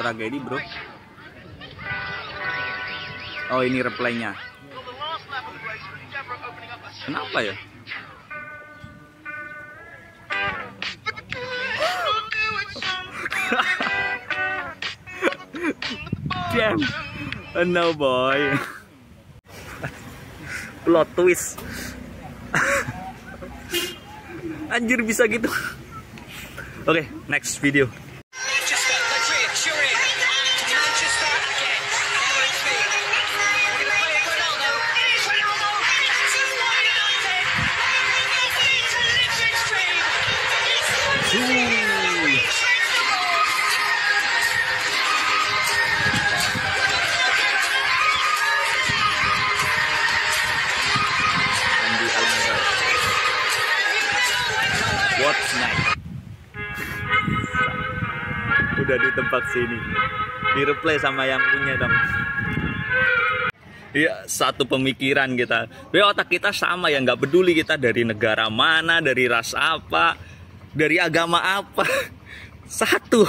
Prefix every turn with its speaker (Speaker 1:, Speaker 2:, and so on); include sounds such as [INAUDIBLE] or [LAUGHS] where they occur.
Speaker 1: tragedi bro oh ini replaynya kenapa ya [LAUGHS] Damn. Oh, no boy. Plot twist. [LAUGHS] Anjir bisa gitu. Oke, [LAUGHS] okay, next video. Udah ditebak sini. Di replay sama yang punya dong. Iya, satu pemikiran kita. Ya otak kita sama ya, nggak peduli kita dari negara mana, dari ras apa, dari agama apa. Satu.